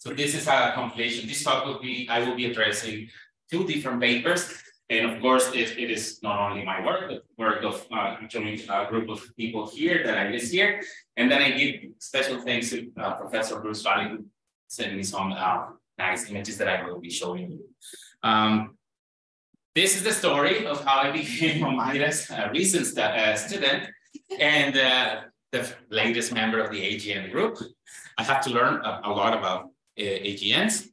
So this is a compilation. This talk will be, I will be addressing two different papers. And of course, it, it is not only my work, but work of uh, a group of people here that I list here. And then I give special thanks to uh, Professor Bruce Balick, who sent me some uh, nice images that I will be showing you. Um, this is the story of how I became a a recent st uh, student, and uh, the latest member of the AGN group. I have to learn a, a lot about uh, AGNs.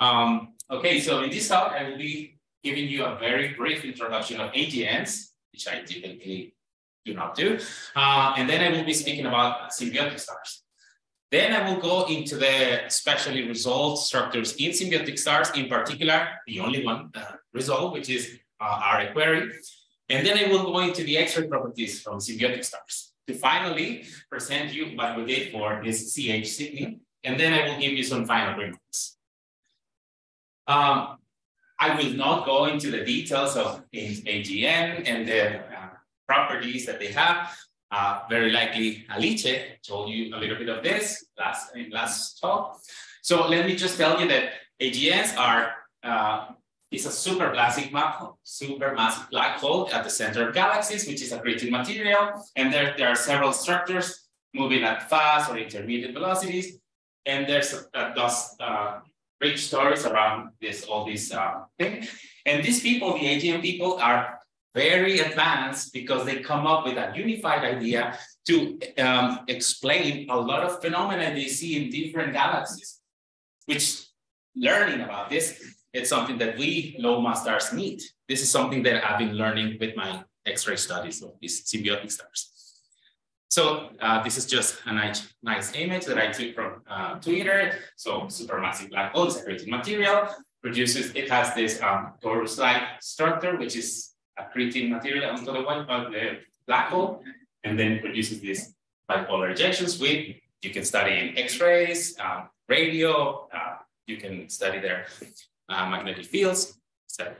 Um, okay, so in this talk, I will be giving you a very brief introduction of AGNs, which I typically do not do. Uh, and then I will be speaking about symbiotic stars. Then I will go into the specially resolved structures in symbiotic stars, in particular, the only one uh, resolved, which is uh, R Aqr. And then I will go into the X-ray properties from symbiotic stars to finally present you what we did for this CH Cygni. And then I will give you some final remarks. Um, I will not go into the details of AGN and the uh, properties that they have. Uh, very likely Alice told you a little bit of this last in last talk. So let me just tell you that AGNs are uh, is a supermassive supermassive black hole at the center of galaxies, which is accreting material, and there there are several structures moving at fast or intermediate velocities, and there's uh, thus uh, rich stories around this all these uh, things. And these people, the AGN people, are very advanced because they come up with a unified idea to um, explain a lot of phenomena they see in different galaxies, which learning about this, it's something that we low mass stars need. This is something that I've been learning with my X-ray studies of these symbiotic stars. So uh, this is just a nice, nice image that I took from uh, Twitter. So supermassive black hole is accreting material, produces, it has this um, torus-like structure, which is accreting material onto the white uh, the black hole, and then produces these bipolar ejections with, you can study in x-rays, uh, radio, you can study their uh, magnetic fields, etc.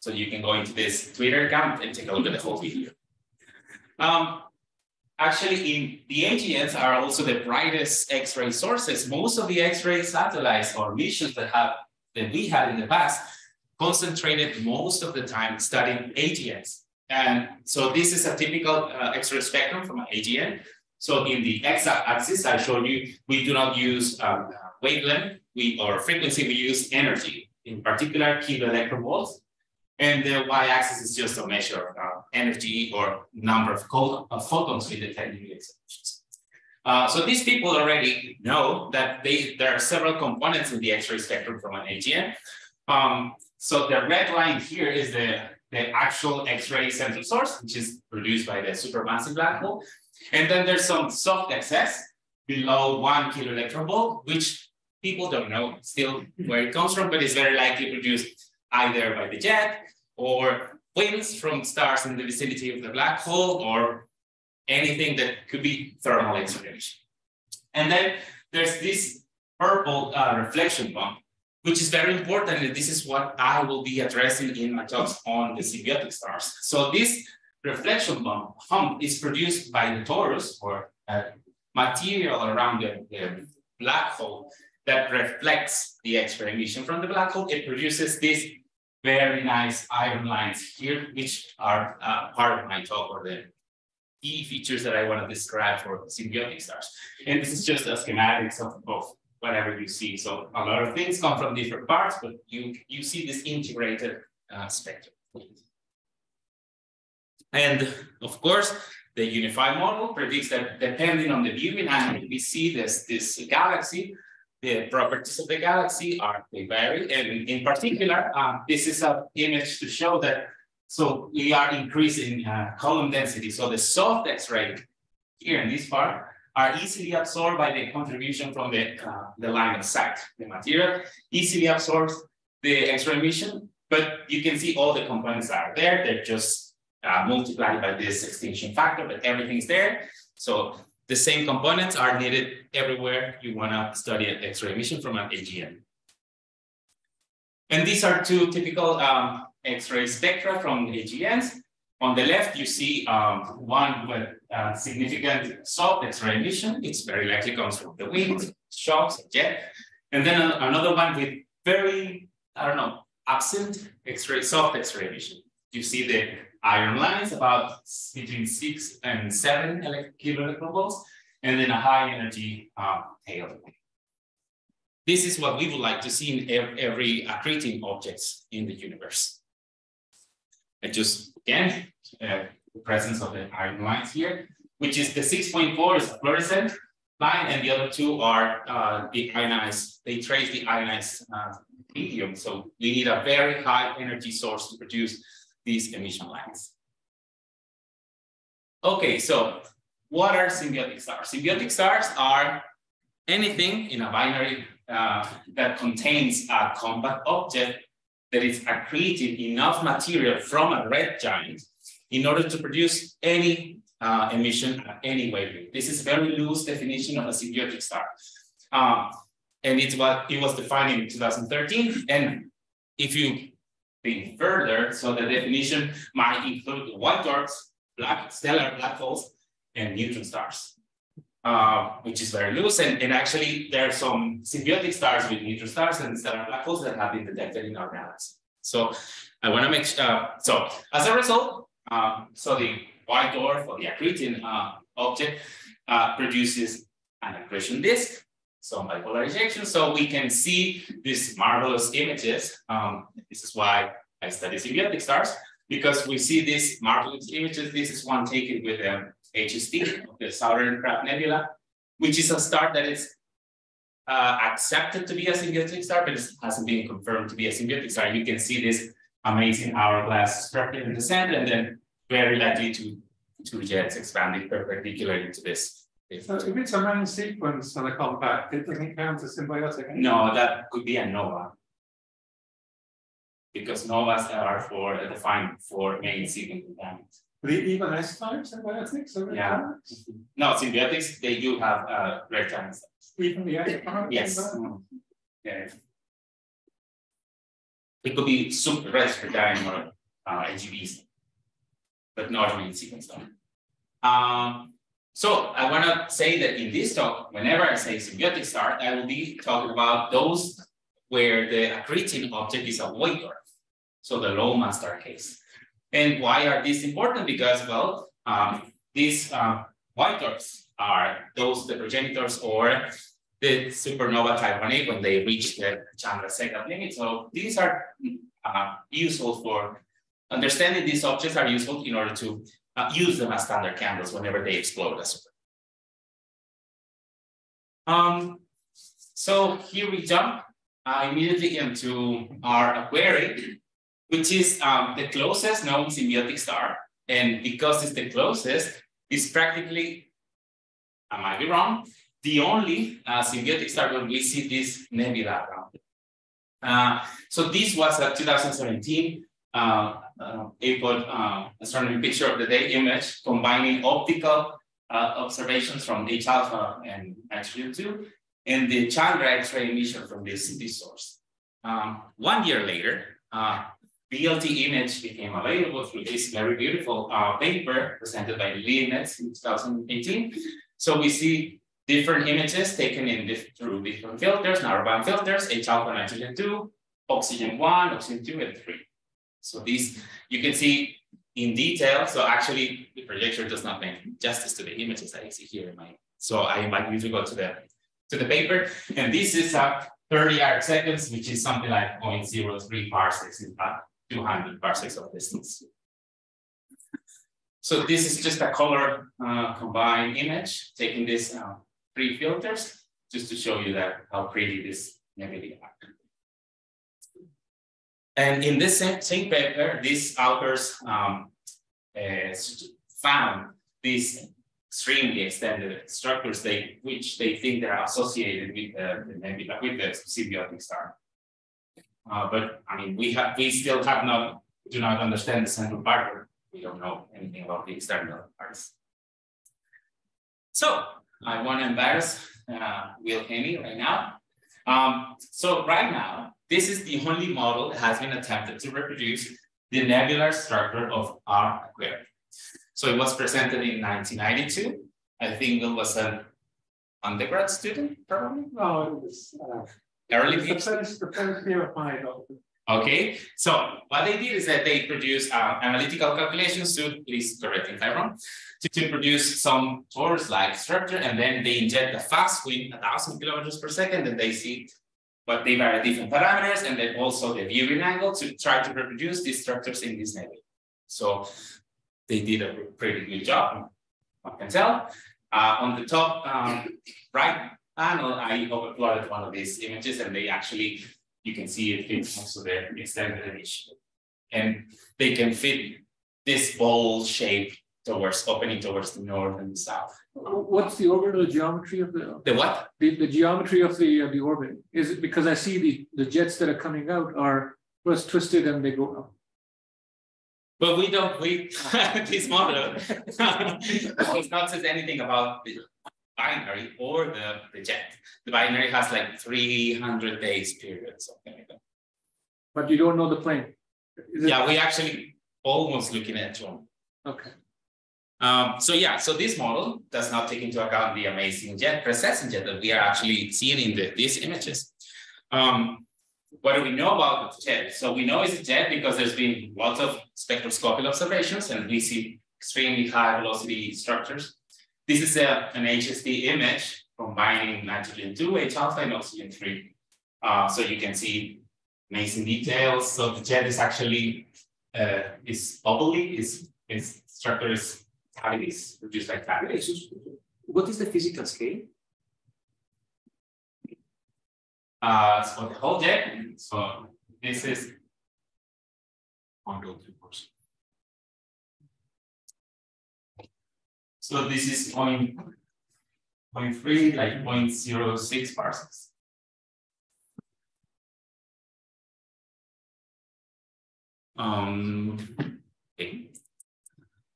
So you can go into this Twitter account and take a look at the whole video. Um, actually, in the AGNs are also the brightest X-ray sources. Most of the X-ray satellites or missions that have that we had in the past concentrated most of the time studying AGNs. And so this is a typical uh, X-ray spectrum from an AGN. So in the x-axis, I showed you, we do not use um, wavelength we, or frequency, we use energy, in particular kilo electron volts. And the y-axis is just a measure of uh, energy or number of, of photons we detect in the excitation. Uh, so these people already know that they, there are several components in the X-ray spectrum from an AGN. Um, so the red line here is the, the actual X-ray central source, which is produced by the supermassive black hole. And then there's some soft excess below one kilo electron volt, which people don't know still where it comes from, but it's very likely produced either by the jet or winds from stars in the vicinity of the black hole or anything that could be thermal acceleration. And then there's this purple uh, reflection bump, which is very important. And this is what I will be addressing in my talks on the symbiotic stars. So this reflection bump hump is produced by the torus or uh, material around the, the black hole that reflects the X-ray emission from the black hole. It produces these very nice iron lines here, which are uh, part of my talk or the key features that I want to describe for symbiotic stars. And this is just a schematics of both whatever you see. So a lot of things come from different parts, but you, you see this integrated uh, spectrum. And of course, the unified model predicts that depending on the viewing angle, we see this, this galaxy, the properties of the galaxy are, they vary. And in particular, um, this is an image to show that, so we are increasing uh, column density. So the soft X-ray here in this part are easily absorbed by the contribution from the, uh, the line of sight. The material easily absorbs the X-ray emission, but you can see all the components are there. They're just uh, multiplied by this extinction factor, but everything's there. So the same components are needed everywhere you want to study an X-ray emission from an AGN. And these are two typical um, X-ray spectra from AGNs. On the left, you see um, one with uh, significant soft X-ray emission, it's very likely comes from the wind, shocks, jet. And then another one with very, I don't know, absent X-ray, soft X-ray emission. You see the iron lines about between six and seven kilo electron volts, and then a high energy uh, tail. This is what we would like to see in every, every accreting objects in the universe. And just again, uh, the presence of the iron lines here, which is the 6.4 is fluorescent line, and the other two are uh, the ionized, they trace the ionized uh, medium. So we need a very high energy source to produce these emission lines. Okay, so what are symbiotic stars? Symbiotic stars are anything in a binary uh, that contains a compact object that is accreting enough material from a red giant in order to produce any uh, emission at any wavelength. This is a very loose definition of a symbiotic star. Um, and it's what it was defined in 2013. And if you further, so the definition might include white dwarfs, black stellar black holes, and neutron stars, uh, which is very loose. And, and actually, there are some symbiotic stars with neutron stars and stellar black holes that have been detected in our galaxy. So I want to make. Uh, so as a result, um, so the white dwarf or the accreting uh, object uh, produces an accretion disk, some bipolar ejection. So we can see these marvelous images. Um, this is why I study symbiotic stars, because we see these marvelous images. This is one taken with um, HST, the Southern Crab Nebula, which is a star that is uh, accepted to be a symbiotic star, but it hasn't been confirmed to be a symbiotic star. You can see this amazing hourglass structure in the center, and then very likely to two jets expanding perpendicularly to this. So if it's a main sequence and a compact, it doesn't count as symbiotic. No, that could be a nova. Because novas are for defined for main sequence components. The even S type symbiotics are Yeah. No, symbiotics, they do have uh red giants. Even the S type? Yes. Yeah. It could be super giant or uh AGBs. But not main sequence though. Um, so I want to say that in this talk, whenever I say symbiotic star, I will be talking about those where the accreting object is a white dwarf. So the low mass star case. And why are these important? Because, well, um, these uh, white dwarfs are those the progenitors or the supernova type 1a when they reach the Chandrasekhar limit. So these are uh, useful for understanding these objects are useful in order to uh, use them as standard candles whenever they explode as Um, so here we jump uh, immediately into R Aquarii, which is um, the closest known symbiotic star. And because it's the closest, it's practically, I might be wrong, the only uh, symbiotic star where we see this nebula around. Uh, so this was a 2017 uh, uh, input uh, astronomy picture of the day image combining optical uh, observations from H alpha and H2 and the Chandra X-ray emission from the this source. Um, one year later, uh, VLT image became available through this very beautiful paper presented by Liimets in 2018. So we see different images taken in diff through different filters, narrowband filters, H alpha nitrogen 2, oxygen 1, oxygen 2, and 3. So these you can see in detail. So actually the projector does not make justice to the images that I see here in my, so I invite you to go to the, to the paper. And this is a 30 arc seconds, which is something like 0.03 parsecs in fact, 200 parsecs of distance. So this is just a color uh, combined image, taking these uh, three filters, just to show you that how pretty this nebula are. And in this same, paper, these authors um, uh, found these extremely extended structures they, which they think they're associated with the, the nebula, with the symbiotic star. Uh, but I mean, we have we still have not do not understand the central part. We don't know anything about the external parts. So I want to embarrass uh, Will Henney right now. Um, so right now, this is the only model that has been attempted to reproduce the nebular structure of R Aquarii. So it was presented in 1992. I think it was an undergrad student, probably. No, it was, uh, Early PhD. first, the first year of my doctor. Okay, so what they did is that they produced uh, analytical calculations to, please correct me if I'm wrong, to, to produce some torus-like structure, and then they inject the fast wind a thousand kilometers per second, and they see but they vary different parameters, and then also the viewing angle to try to reproduce these structures in this nebula. So they did a pretty good job, one can tell. Uh, on the top um, right panel, I overplotted one of these images, and they actually you can see it fits also their extended edition. And they can fit this bowl shape towards opening towards the north and the south. What's the orbital geometry of the, The what? the, the geometry of the, uh, the orbit? Is it because I see the, the jets that are coming out are first twisted and they go up? But we don't, we, this model does not says anything about the binary or the, the jet. The binary has like three hundred days period, something like that. But you don't know the plane? Yeah, we actually almost looking at one. Okay, Um, so yeah, so this model does not take into account the amazing jet precessing jet that we are actually seeing in the, these images. Um, what do we know about the jet? So we know it's a jet because there's been lots of spectroscopic observations and we see extremely high velocity structures. This is a, an HST image combining nitrogen 2, H alpha, and oxygen 3. Uh, so you can see amazing details. So the jet is actually uh, is bubbly, is its structure is cavities, produced like cavities. What is the physical scale? Uh, so the whole jet, so this is. One, two, three, four. So this is point, point three, like point zero six parsecs. Um, okay.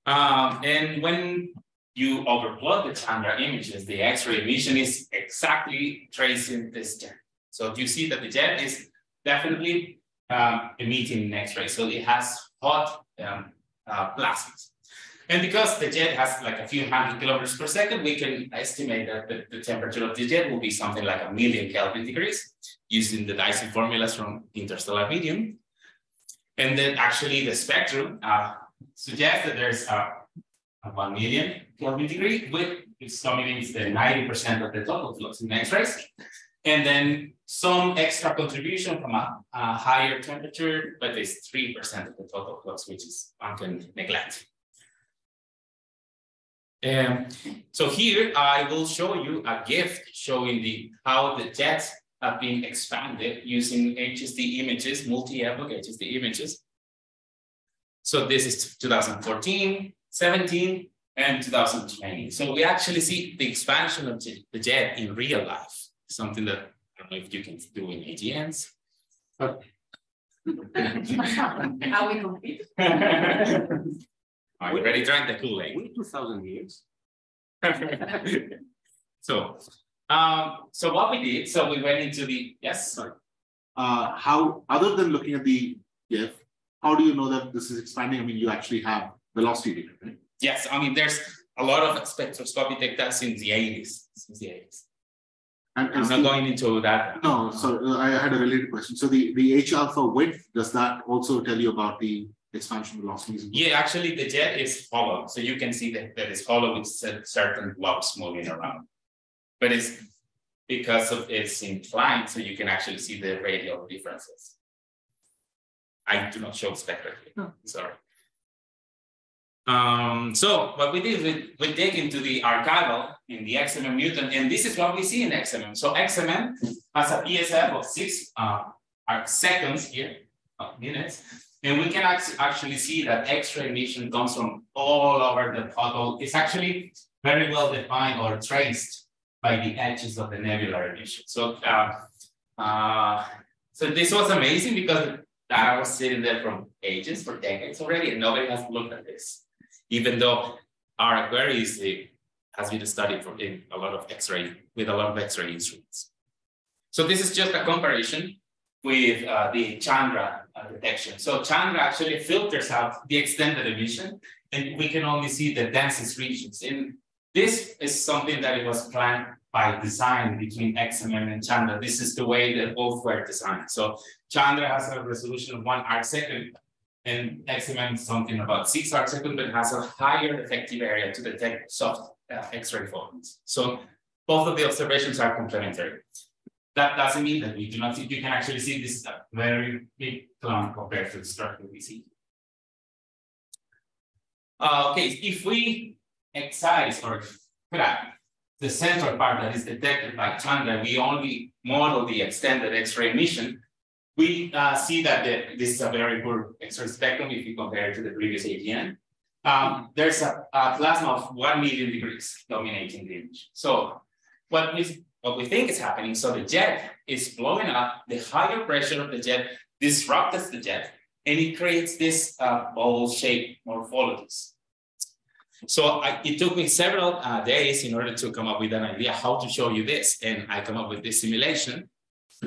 Um, and when you overplot the Chandra images, the X-ray emission is exactly tracing this jet. So you see that the jet is definitely um, emitting X-ray. So it has hot um, uh, plasmas. And because the jet has like a few hundred kilometers per second, we can estimate that the, the temperature of the jet will be something like a million Kelvin degrees using the Dyson formulas from interstellar medium. And then actually the spectrum uh, suggests that there's a, a 1 million Kelvin degree, which dominates the 90% of the total flux in X-rays. And then some extra contribution from a, a higher temperature, but it's 3% of the total flux, which is one can neglect. Um, so here I will show you a gift showing the how the jets have been expanded using HST images, multi-epoch HST images. So this is 2014, 17, and 2020. So we actually see the expansion of the jet in real life, something that I don't know if you can do in AGNs. But How we compete? Are you ready? Drank the Kool-Aid. Wait two thousand years. so, um, so what we did, so we went into the yes. Sorry. Uh, how, other than looking at the GIF, how do you know that this is expanding? I mean, you actually have velocity data, right? Yes, I mean there's a lot of spectroscopy data since the 80s. Since the 80s. And I'm not going into that. No, so I had a related question. So the, the H alpha width, does that also tell you about the expansion velocities? Yeah, actually the jet is hollow, so you can see that that is hollow with certain blobs moving around. But it's because of its incline, so you can actually see the radial differences. I do not show spectra here, sorry. Um, so what we did, we, we dig into the archival in the XMM Newton, and this is what we see in XMM. So XMM has a PSF of six uh, uh, seconds here, uh, minutes, and we can actually see that X-ray emission comes from all over the puddle. It's actually very well defined or traced by the edges of the nebular emission. So, uh, uh, so this was amazing because data was sitting there from ages, for decades already, and nobody has looked at this. Even though our eh, has been studied for in a lot of X-ray with a lot of X-ray instruments. So this is just a comparison with uh, the Chandra uh, detection. So Chandra actually filters out the extended emission, and we can only see the densest regions. And this is something that it was planned by design between XMM and Chandra. This is the way that both were designed. So Chandra has a resolution of one arc second, and XMM is something about six arc second, but has a higher effective area to detect soft uh, X-ray photons. So both of the observations are complementary. That doesn't mean that we do not see, you can actually see this is a very big clump compared to the structure we see. Uh, okay, if we excise or grab the central part that is detected by Chandra, we only model the extended X-ray emission. We uh, see that the, this is a very poor X-ray spectrum if you compare it to the previous AGN. Um, there's a, a, plasma of 1 million degrees dominating the image. So what we, what we think is happening, so the jet is blowing up, the higher pressure of the jet disrupts the jet, and it creates this uh, bowl-shaped morphologies. So I, it took me several uh, days in order to come up with an idea how to show you this. And I come up with this simulation.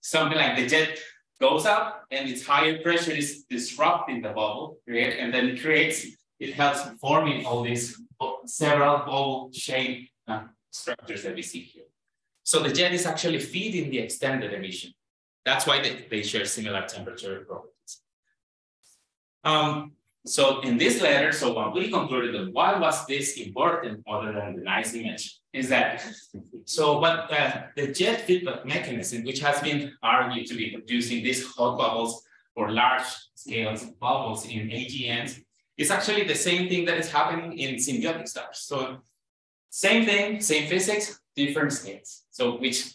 Something like the jet goes up and its higher pressure is disrupting the bubble, right? and then it creates, it helps forming all these several bowl-shaped uh, structures that we see here. So the jet is actually feeding the extended emission. That's why they, they share similar temperature properties. Um, so in this letter, so what we concluded that why was this important other than the nice image is that, so what uh, the jet feedback mechanism, which has been argued to be producing these hot bubbles or large scales bubbles in AGNs, is actually the same thing that is happening in symbiotic stars. So same thing, same physics, different scales. So which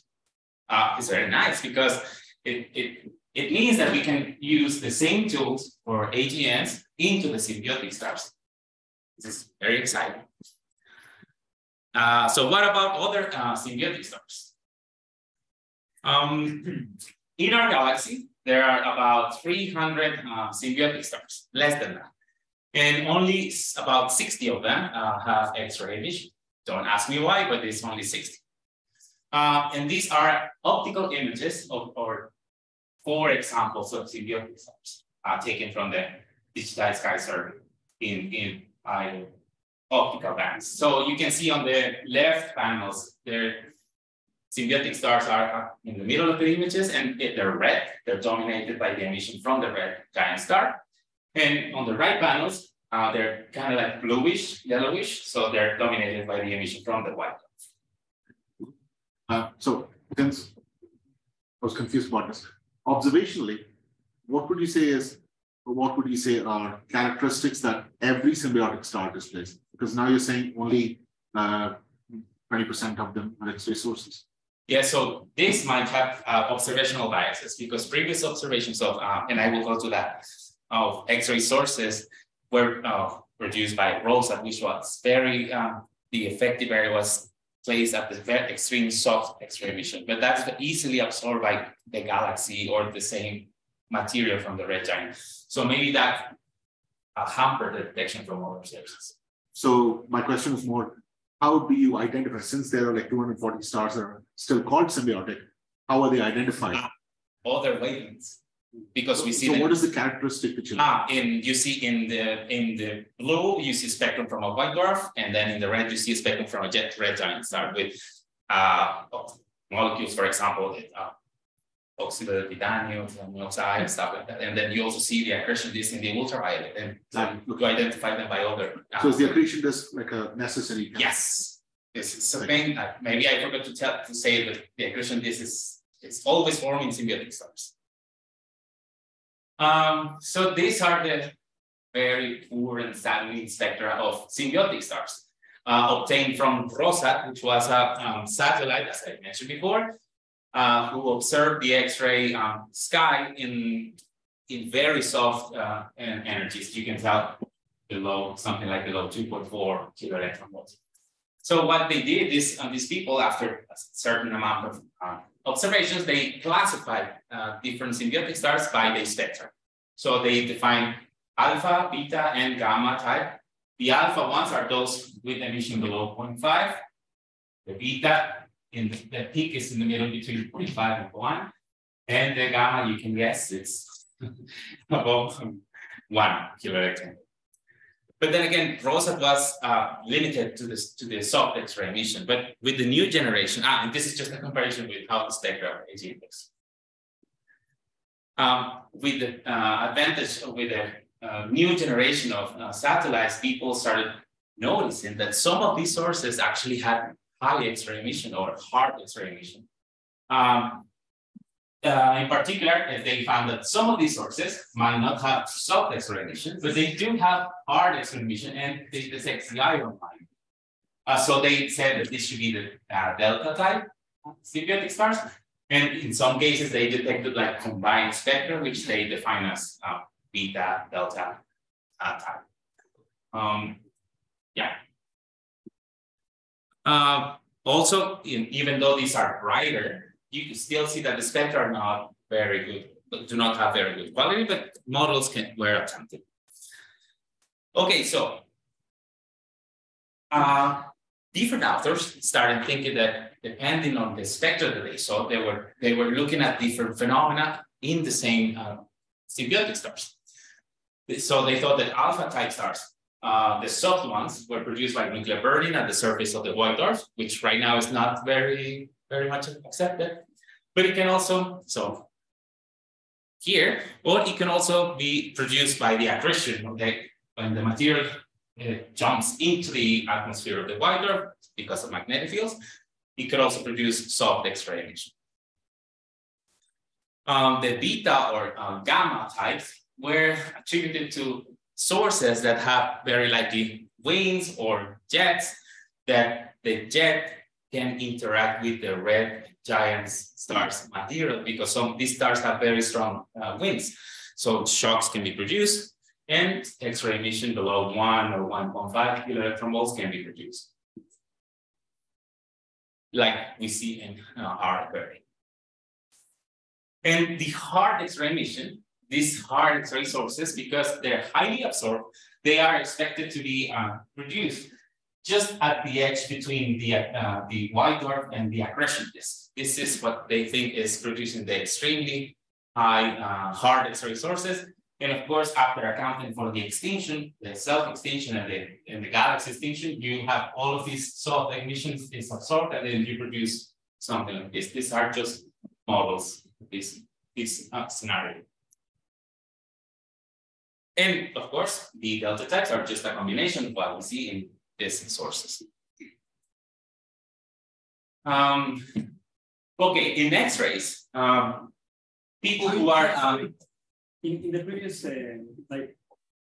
uh, is very nice because it, it, it means that we can use the same tools for AGNs into the symbiotic stars. This is very exciting. Uh, so what about other uh, symbiotic stars? Um, in our galaxy, there are about 300 uh, symbiotic stars, less than that. And only about 60 of them uh, have X-ray emission. Don't ask me why, but it's only 60. Uh, and these are optical images of, or four examples of symbiotic stars uh, taken from the digitized sky survey in, in uh, optical bands. So you can see on the left panels, the symbiotic stars are in the middle of the images and they're red. They're dominated by the emission from the red giant star. And on the right panels, uh, they're kind of like bluish, yellowish. So they're dominated by the emission from the white. Uh, so since I was confused about this, observationally, what would you say is what would you say are characteristics that every symbiotic star displays? Because now you're saying only 20% uh, of them are X-ray sources. Yeah, so this might have uh, observational biases because previous observations of, uh, and I will go to that, of X-ray sources were uh, produced by ROSAT, which was very, um, the effective area was placed at the very extreme soft X-ray emission, but that's easily absorbed by the galaxy or the same material from the red giant. So maybe that uh, hampered the detection from other sources. So my question is more, how do you identify, since there are like 240 stars that are still called symbiotic, how are they identified? Other wavelengths. Because we see so what is the characteristic that you ah in you see in the in the blue you see spectrum from a white dwarf and then in the red you see a spectrum from a jet red giant star with uh molecules for example uh, oxidative titanium, oxide, and stuff like that. And then you also see the accretion disk in the ultraviolet and um, to identify them by other. Uh, so is the accretion disk like a necessary? Yes. This is something uh, maybe I forgot to tell to say that the accretion disk is it's always forming symbiotic stars. Um, so these are the very poor and saddening spectra of symbiotic stars uh, obtained from ROSAT, which was a um, satellite, as I mentioned before, uh, who observed the X-ray um, sky in in very soft uh, energies. You can tell below something like below 2.4 kilo electron volts. So what they did is uh, these people, after a certain amount of uh, observations, they classified uh, different symbiotic stars by the spectra. So they define alpha, beta, and gamma type. The alpha ones are those with emission below 0.5. The beta in the, the peak is in the middle between 0.5 and 1. And the gamma, you can guess it's above one kiloelectron. But then again, ROSAT was uh, limited to this to the soft X-ray emission. But with the new generation, ah, and this is just a comparison with how the spectra is looks. Um, with the uh, advantage with the uh, new generation of uh, satellites, people started noticing that some of these sources actually had high X-ray emission or hard X-ray emission. Um, uh, in particular, they found that some of these sources might not have soft emission, but they do have hard emission and they detect the iron line. Uh, so they said that this should be the uh, delta type symbiotic stars. And in some cases, they detected like combined spectra, which they define as uh, beta, delta uh, type. Um, yeah. Uh, also, in, even though these are brighter, you can still see that the spectra are not very good, do not have very good quality, but models can were attempted. Okay, so uh, different authors started thinking that depending on the spectra that they saw, they were they were looking at different phenomena in the same uh, symbiotic stars. So they thought that alpha type stars, uh, the soft ones, were produced by nuclear burning at the surface of the white dwarf, which right now is not very very much accepted. But it can also, so here, or it can also be produced by the accretion the, when the material uh, jumps into the atmosphere of the white dwarf because of magnetic fields, it could also produce soft X-ray emission. Um, the beta or uh, gamma types were attributed to sources that have very likely wings or jets that the jet can interact with the red giant stars material because some these stars have very strong uh, winds. So shocks can be produced and X-ray emission below one or 1.5 kiloelectron volts can be produced. Like we see in uh, our berry. And the hard X-ray emission, these hard X-ray sources, because they're highly absorbed, they are expected to be uh, produced just at the edge between the, uh, the white dwarf and the accretion disk. This is what they think is producing the extremely high uh, hard X-ray sources. And of course, after accounting for the extinction, the self-extinction and the, and the galaxy extinction, you have all of these soft emissions is absorbed and then you produce something like this. These are just models, this, this uh, scenario. And of course, the delta types are just a combination of what we see in these sources. Um, okay, in X-rays, um, people who are um, in, in the previous, uh, like,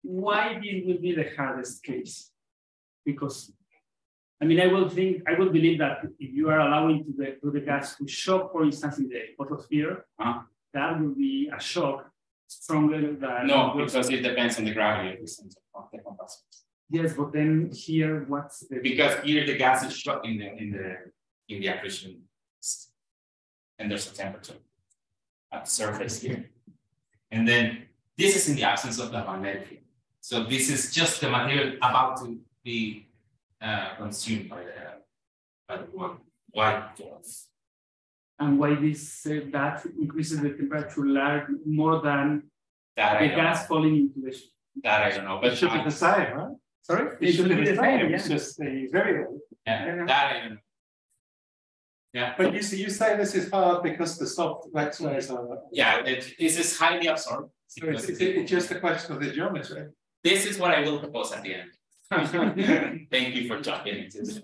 why it will be the hardest case? Because, I mean, I will think, I will believe that if you are allowing to the, to the gas to shock, for instance, in the photosphere, uh, that will be a shock stronger than. no, because it depends on the gravity of the center of the composite. Yes, but then here, what's the? Because here the gas is shot in the in the in the accretion, and there's a temperature at the surface here, and then this is in the absence of the magnetic field. So this is just the material about to be uh, consumed by the by the white dwarf. And why this uh, that increases the temperature large more than That the gas know. falling into the. That I don't know, but It should be I- the same, right? Sorry, It should be the same, it's yeah. just the variable. yeah, that I don't. Yeah, But you see, you say this is hard because the soft X-rays are. yeah, it, this is highly absorbed. So it's, it's, it's just a question of the geometry. This is what I will propose at the end. Thank you for talking into this.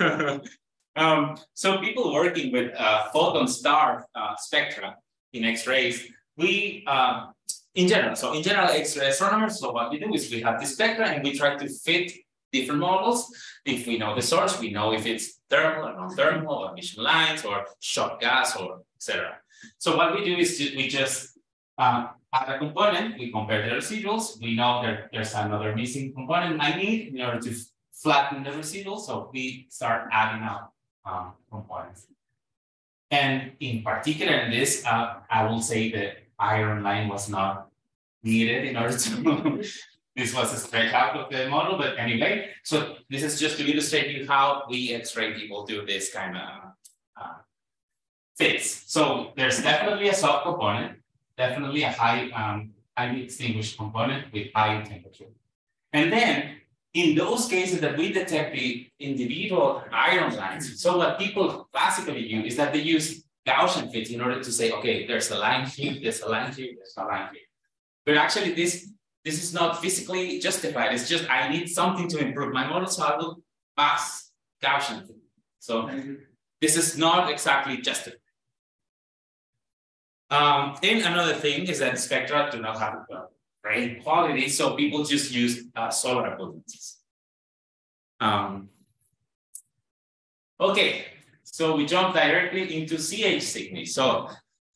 um, so people working with uh, photon star uh, spectra in X-rays, we, um, in general, so in general X-ray astronomers, so what we do is we have the spectra and we try to fit different models. If we know the source, we know if it's thermal or non-thermal or emission lines or shock gas or etc. So what we do is we just uh, add a component, we compare the residuals, we know that there's another missing component I need in order to flatten the residuals, so we start adding up um, components. And in particular in this, uh, I will say that iron line was not needed in order to this was a stretch out of the model, but anyway, so this is just to illustrate you how we X-ray people do this kind of uh, fits. So there's definitely a soft component, definitely a high, um, highly extinguished component with high temperature. And then in those cases that we detect the individual iron lines, so what people classically do is that they use Gaussian fit in order to say, okay, there's a line here, there's a line here, there's a line here. But actually this, this is not physically justified. It's just I need something to improve my model, so I will pass Gaussian fit. So this is not exactly justified. Um, and another thing is that spectra do not have great quality, so people just use uh, solar abundances. Um, okay, so we jump directly into CH Cygni. So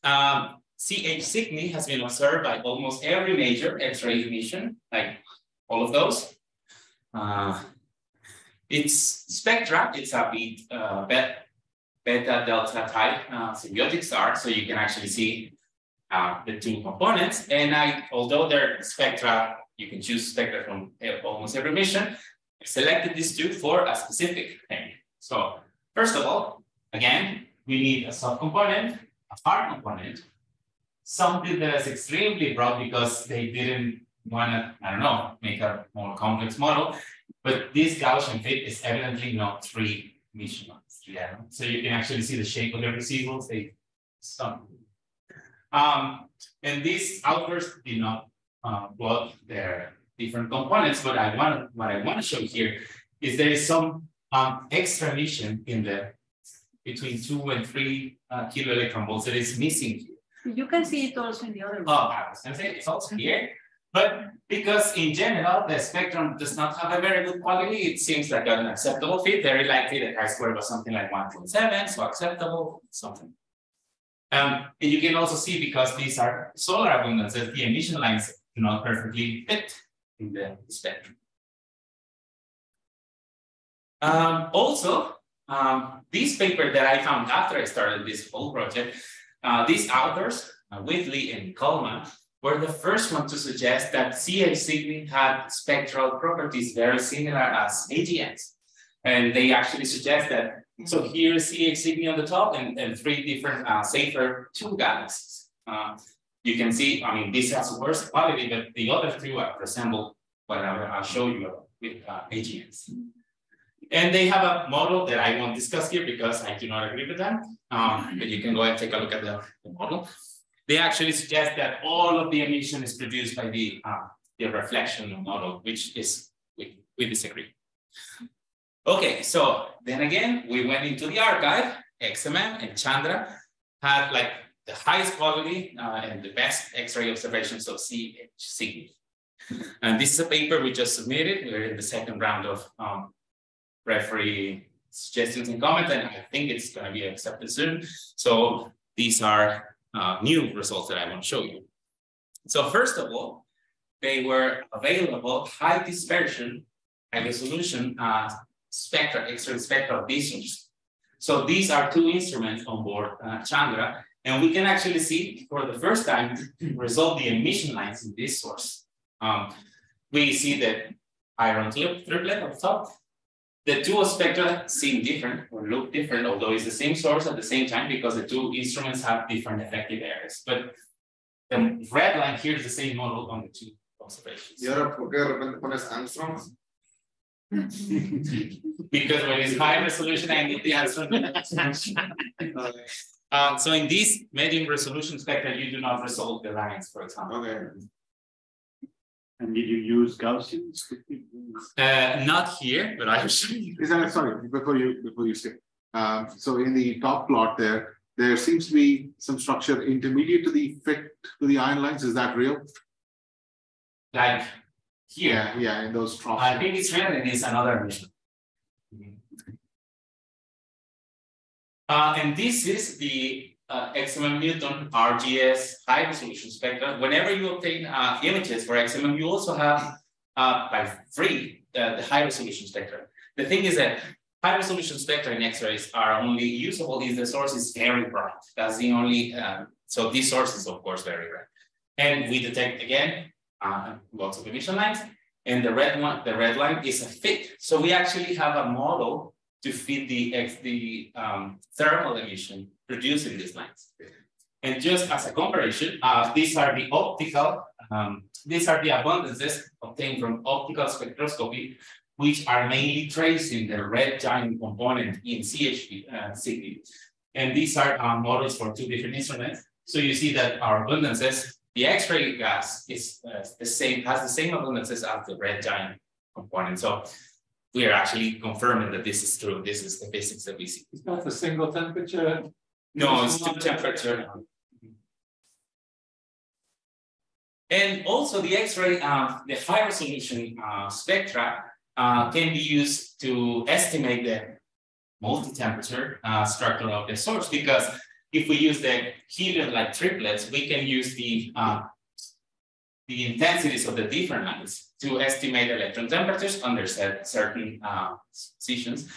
um, CH Cygni has been observed by almost every major X-ray emission, like all of those. Uh, its spectra, it's a bit uh, beta, delta type uh, symbiotic star, so you can actually see uh, the two components. And I, although they're spectra, you can choose spectra from almost every mission. I selected these two for a specific thing. So first of all, again, we need a subcomponent, a hard component, something that is extremely broad because they didn't want to, I don't know, make a more complex model. But this Gaussian fit is evidently not three mission yeah. So you can actually see the shape of the residuals, they stop. Um, and these outbursts did not uh, plot their different components, but I want what I want to show here is there is some um, extra emission in the between two and three uh, kilo electron volts that is missing here. You can see it also in the other Oh. I was gonna say it's also here, but because in general, the spectrum does not have a very good quality, it seems like an acceptable fit, very likely the chi-square was something like one point seven, so acceptable, something. Um, and you can also see because these are solar abundances, the emission lines do not perfectly fit in the spectrum. Um, also, um, this paper that I found after I started this whole project, uh, these authors, uh, Wheatley and Kallman, were the first one to suggest that CH Cygni had spectral properties very similar as AGNs. And they actually suggest that, so here's CH Cygni on the top and, and three different uh, Seyfert two galaxies. Uh, you can see, I mean, this has worse quality, but the other two resemble whatever I'll show you with uh, AGNs. And they have a model that I won't discuss here because I do not agree with them. Um, but you can go and take a look at the, the, model. They actually suggest that all of the emission is produced by the, uh, the reflection model, which is, we, we disagree. Okay, so then again, we went into the archive, XMM and Chandra had like the highest quality uh, and the best X-ray observations of CH. And this is a paper we just submitted. We're in the second round of um, referee suggestions and comments, and I think it's going to be accepted soon. So these are uh, new results that I want to show you. So first of all, they were available high dispersion, high resolution uh, spectra, X-ray spectral visions. So these are two instruments on board uh, Chandra, and we can actually see for the first time resolve the emission lines in this source. Um, we see that iron triplet on top. The two spectra seem different or look different, although it's the same source at the same time because the two instruments have different effective areas. But the red line here is the same model on the two observations. Y ahora, ¿por qué de repente pones Armstrong? because when it's high resolution, I need the answer. um, so in these medium resolution spectra, you do not resolve the lines, for example. Okay. And did you use Gaussians? Uh, not here, but I will show. Is that, sorry, before you, before you stay. Um, so in the top plot there, there seems to be some structure intermediate to the fit to the iron lines. Is that real? Like here, Yeah, yeah, in those troughs. I think it's real and it's another mission. Uh, and this is the uh, XMM Newton RGS high resolution spectra. Whenever you obtain uh, images for XMM, you also have uh, by free uh, the high resolution spectra. The thing is that high resolution spectra in X-rays are only usable if the source is very bright. That's the only, um, so this source is of course very bright. And we detect again uh, lots of emission lines. And the red one, the red line is a fit. So we actually have a model to fit the the um, thermal emission produced in these lines. And just as a comparison, uh, these are the optical, um, these are the abundances obtained from optical spectroscopy, which are mainly tracing the red giant component in CHP uh. And these are uh, models for two different instruments. So you see that our abundances, the X-ray gas is uh, the same, has the same abundances as the red giant component. So we are actually confirming that this is true. This is the physics that we see. It's not a single temperature. No, it's two temperature. And also the X-ray, uh, the high resolution uh, spectra uh, can be used to estimate the multi-temperature uh, structure of the source because if we use the helium-like triplets, we can use the uh, the intensities of the different lines to estimate electron temperatures under certain uh, positions.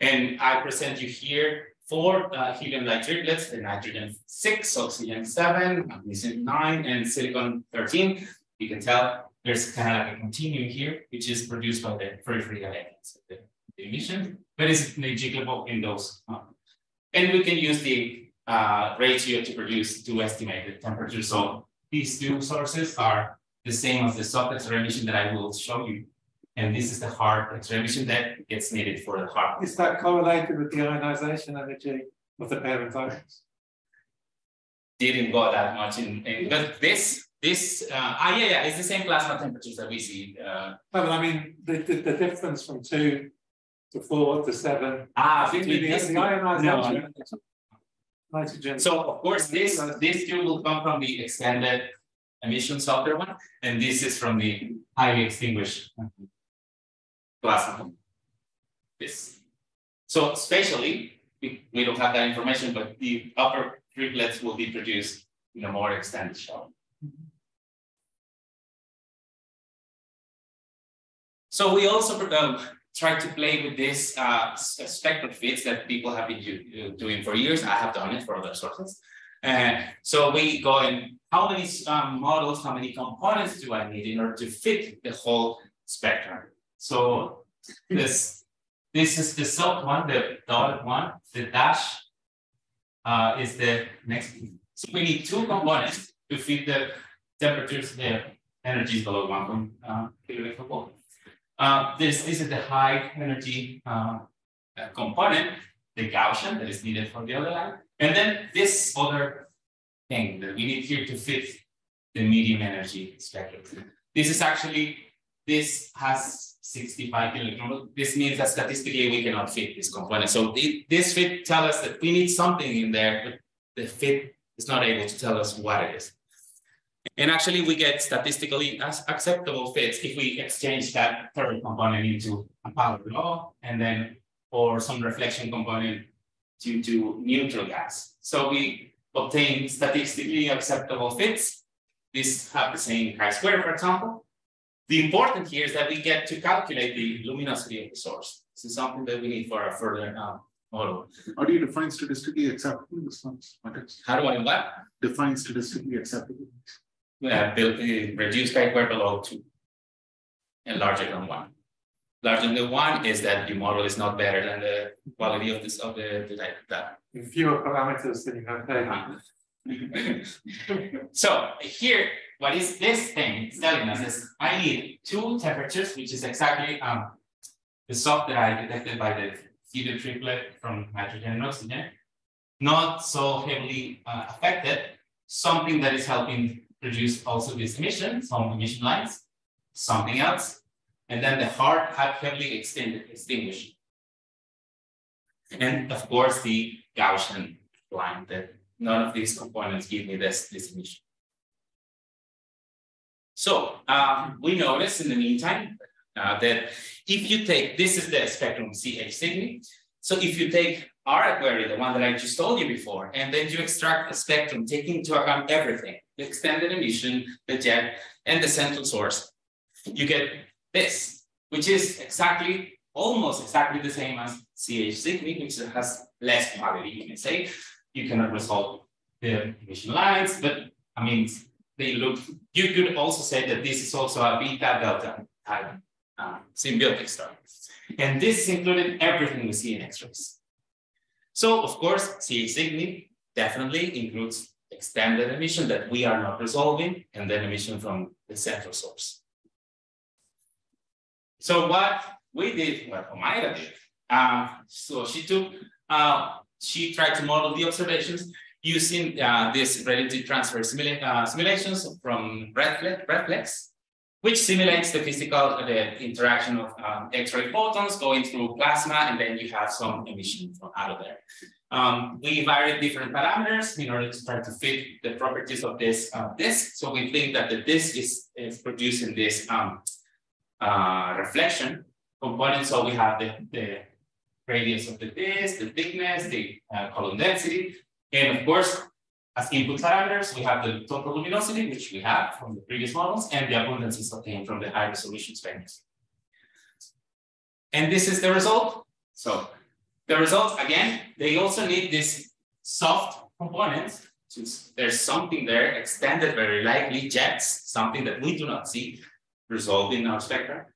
And I present you here four uh, helium-like triplets, the nitrogen six, oxygen seven, magnesium nine, and silicon 13. You can tell there's kind of like a continuum here, which is produced by the free electrons, the, the emission, but it's negligible in those. Uh, and we can use the uh, ratio to produce to estimate the temperature. So these two sources are the same as the X-ray emission that I will show you. And this is the hard X-ray emission that gets needed for the heart. Is that correlated with the ionization energy of the parent ions? Didn't go that much in, in but this this uh, ah yeah yeah it's the same plasma temperatures that we see. Uh, no, but I mean the, the, the difference from two to four to seven. Ah, between the, the ionization. No. Nitrogen. So of course this this two will come from the extended emission software one, and this is from the highly extinguished plasma. This. So spatially, we, we don't have that information, but the upper triplets will be produced in a more extended show. So we also um, try to play with this uh, spectral fits that people have been do, doing for years. I have done it for other sources. Uh, so we go in how many um, models, how many components do I need in order to fit the whole spectrum? So this, this is the soft one, the dotted one, the dash uh, is the next. So we need two components to fit the temperatures, the energies below one uh, volt. Uh, this, this is the high energy uh, component, the Gaussian that is needed for the other line. And then this other thing that we need here to fit the medium energy spectrum. This is actually, this has 65 electrons. This means that statistically we cannot fit this component. So this fit tell us that we need something in there, but the fit is not able to tell us what it is. And actually we get statistically acceptable fits if we exchange that third component into a power law and then or some reflection component to, to neutral gas. So we obtain statistically acceptable fits. These have the same chi-square, for example. The important here is that we get to calculate the luminosity of the source. This is something that we need for a further uh, model. How do you define statistically acceptable response? How do I what? Define statistically acceptable uh, build, uh, reduce chi-square below two and larger than one. Larger than one is that your model is not better than the quality of this of the, the data. Fewer parameters than you have there. so here, what is this thing it's telling us is I need two temperatures, which is exactly um, the soft that I detected by the helium triplet from nitrogen and oxygen, not so heavily uh, affected, something that is helping produce also this emission, some emission lines, something else, and then the hard heavily extended, extinguished. And of course, the Gaussian line that none of these components give me this, this emission. So um, we notice in the meantime uh, that if you take, this is the spectrum CH Cygni. So if you take R Aqr, the one that I just told you before, and then you extract a spectrum taking into account everything, the extended emission, the jet, and the central source, you get this, which is exactly, almost exactly the same as CH Cygni, which has less quality, you can say. You cannot resolve the emission lines, but I mean, they look, you could also say that this is also a beta delta type uh, symbiotic star. And this included everything we see in X-rays. So of course, CH Cygni definitely includes extended emission that we are not resolving, and then emission from the central source. So what we did, what Omaira did, uh, so she took, uh, she tried to model the observations using uh, this relative transfer simula uh, simulations from reflex, which simulates the physical the interaction of um, X-ray photons going through plasma, and then you have some emission from out of there. Um, we varied different parameters in order to try to fit the properties of this uh, disk. So we think that the disk is, is producing this um, uh, reflection component. So we have the, the radius of the disk, the thickness, the uh, column density, and of course, as input parameters, we have the total luminosity, which we have from the previous models, and the abundances obtained from the high resolution spectrums. And this is the result. So the results, again, they also need this soft component. Since there's something there, extended very likely jets, something that we do not see resolved in our spectra.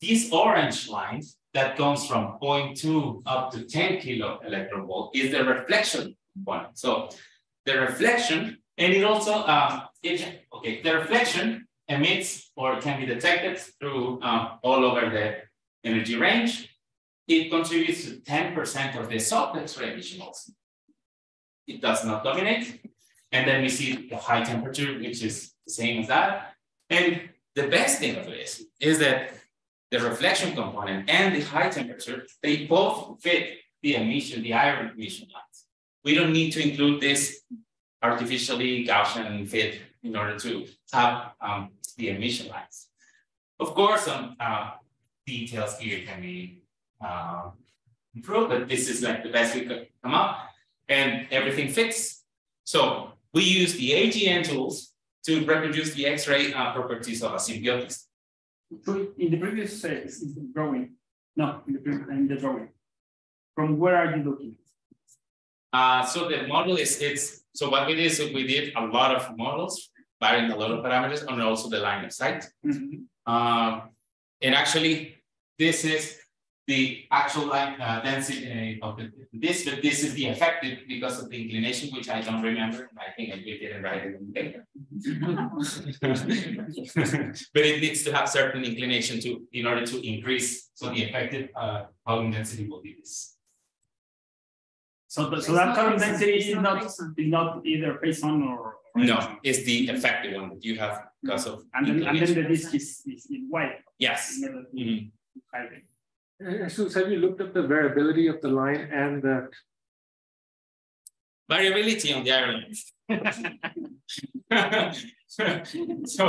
These orange lines that comes from 0.2 up to 10 kilo electron volt is the reflection one. So the reflection, and it also, uh, it, okay, the reflection emits or can be detected through um, all over the energy range it contributes to 10% of the soft X-ray emission also. It does not dominate. And then we see the high temperature, which is the same as that. And the best thing of this is that the reflection component and the high temperature, they both fit the emission, the iron emission lines. We don't need to include this artificially Gaussian fit in order to have um, the emission lines. Of course, some uh, details here can be uh, improve, but this is like the best we could come up and everything fits. So we use the AGN tools to reproduce the X-ray uh, properties of a symbiotic. In the previous uh, drawing, no, in the, in the drawing, from where are you looking? Uh, so the model is, it's, so what we did is we did a lot of models, varying a lot of parameters, and also the line of sight. Mm -hmm. uh, and actually, this is the actual line uh, density uh, of the, this, but this is the effective because of the inclination, which I don't remember. I think I didn't write it in the paper. but it needs to have certain inclination to in order to increase. So the effective uh, column density will be this. So, the, so that column density is not, is not either phase on or, or no, it's the effective one that you have because of and then, and then the disk is, is in white. Yes. Mm -hmm. Jesus, have you looked at the variability of the line and the variability on the iron lines? so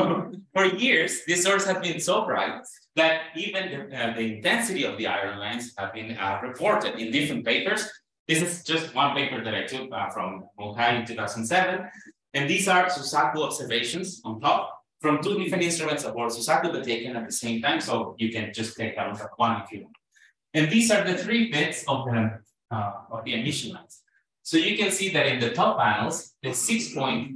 for years, these sources have been so bright that even the, uh, the intensity of the iron lines have been uh, reported in different papers. This is just one paper that I took uh, from Mukai in 2007. And these are Suzaku observations on top from two different instruments aboard Suzaku, but taken at the same time. So you can just take out one if you want. And these are the three bits of the, uh, of the emission lines. So you can see that in the top panels, the 6.4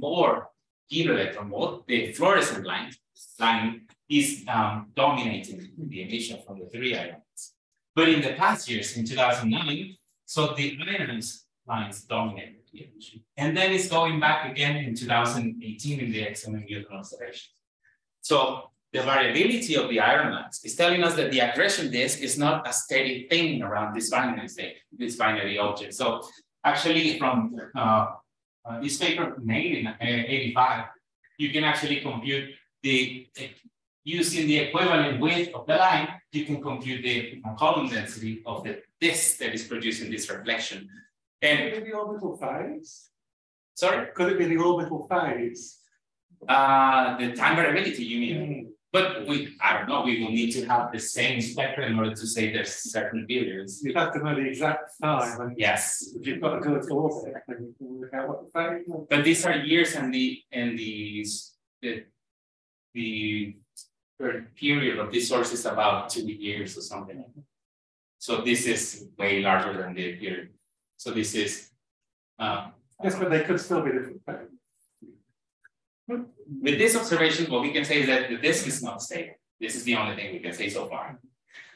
kilo electron volt, the fluorescent line, line is um, dominating the emission from the three ions. But in the past years, in 2009, so the ions lines dominated the emission. And then it's going back again in 2018 in the XMM Newton observations. So the variability of the iron lines is telling us that the accretion disk is not a steady thing around this binary state, this binary object. So actually from uh, uh, this paper made in uh, 85, you can actually compute the, using the equivalent width of the line, you can compute the column density of the disk that is producing this reflection. And Could it be the orbital phase? Sorry? Could it be the orbital phase? Uh, the time variability, you mean? Mm. But we, I don't know, we will need to have the same spectrum in order to say there's certain periods. You have to know the exact time. And yes. If you've got a good orbit, then you can work out what the phase is. But these are years and the and the the, the period of this source is about two years or something. So this is way larger than the period. So this is uh, yes, but they could still be different. With this observation, what we can say is that the disk is not stable. This is the only thing we can say so far.